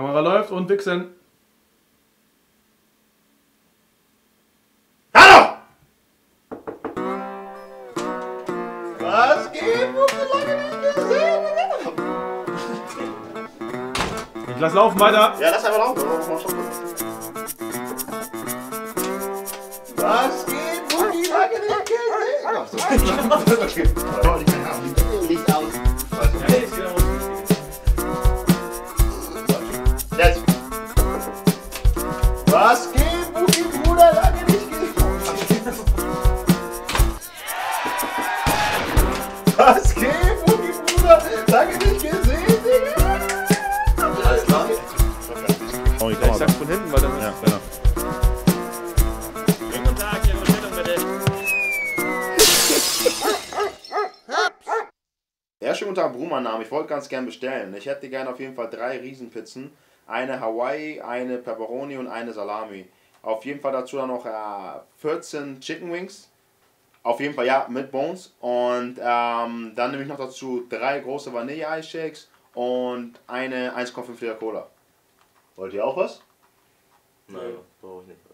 Kamera läuft und Wichsen. Hallo! Was geht? Wo wir lange nicht gesehen? Ich lass laufen weiter. Ja, lass einfach laufen. Was geht? Wo wir lange nicht gesehen? Was geht, Mutti Bruder, lange nicht gesehen? Was geht, Mutti Bruder, lange nicht gesehen, Digga? Alles klar? Oh, ich Ich sag's von hinten, weil dann. Ja, genau. Guten Tag, Ihre Stellung bitte. Ja, schönen guten Tag, Bru, mein Name. Ich wollte ganz gern bestellen. Ich hätte gerne auf jeden Fall drei Riesenpizzen. Eine Hawaii, eine Pepperoni und eine Salami. Auf jeden Fall dazu dann noch äh, 14 Chicken Wings. Auf jeden Fall ja, mit Bones. Und ähm, dann nehme ich noch dazu drei große Vanille-Eis-Shakes und eine 1,5 Liter Cola. Wollt ihr auch was? Nein, brauche ich nicht.